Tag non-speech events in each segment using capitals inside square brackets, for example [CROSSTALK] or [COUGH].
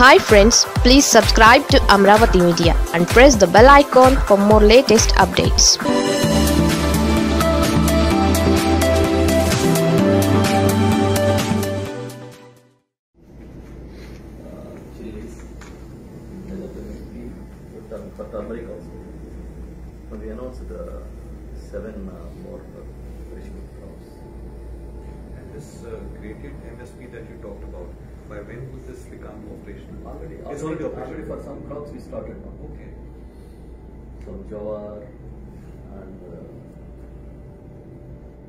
Hi friends, please subscribe to Amaravathi Media and press the bell icon for more latest updates. We announced the seven uh, more uh, very good. And this uh, creative MSP that you talked about, by when would this become operational? Already, It's already, already already for some crops we started now. Okay. Some jowar and uh,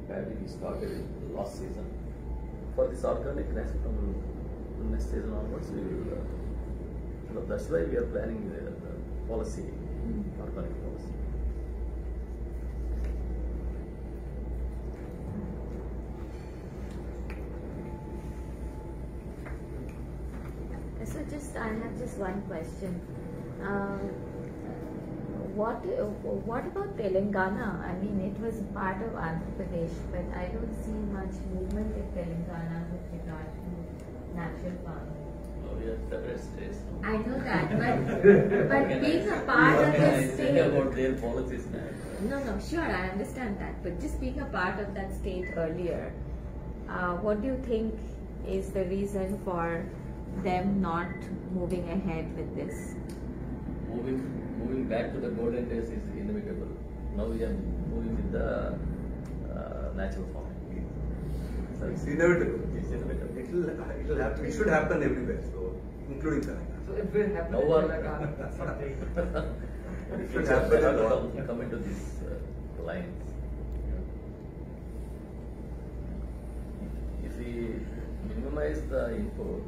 paddy we started last season. For this organic next from next season onwards we will. Uh, that's why we are planning the, the policy, organic policy. So just, I have just one question. Um, what, what about Telangana? I mean, it was part of Andhra Pradesh, but I don't see much movement in Telangana with regard to natural farming. Oh, we are separate states. I know that, but, [LAUGHS] but being a part of the state. about their policies now. No, no, sure, I understand that. But just being a part of that state earlier, uh, what do you think is the reason for them not moving ahead with this? Moving, moving back to the golden days is inevitable. Now we are moving with the uh, natural form. So It's inevitable. It's inevitable. It will, it will happen, it should happen everywhere, so, including Telangana. So it will happen Now in what? Telangana someday. [LAUGHS] [LAUGHS] It should should happen a happen lot. come, come into these uh, lines. If we minimize the input,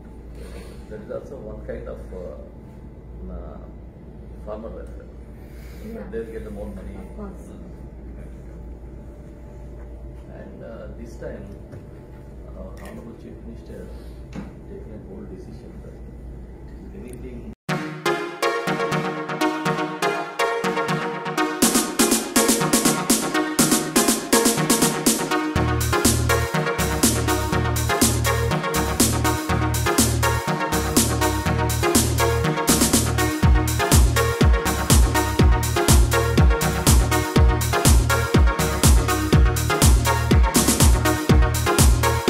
that is also one kind of uh, uh, farmer welfare. Yeah. They'll get the more money. Of course. And uh, this time, uh, Honorable Chief Minister taking a bold decision that anything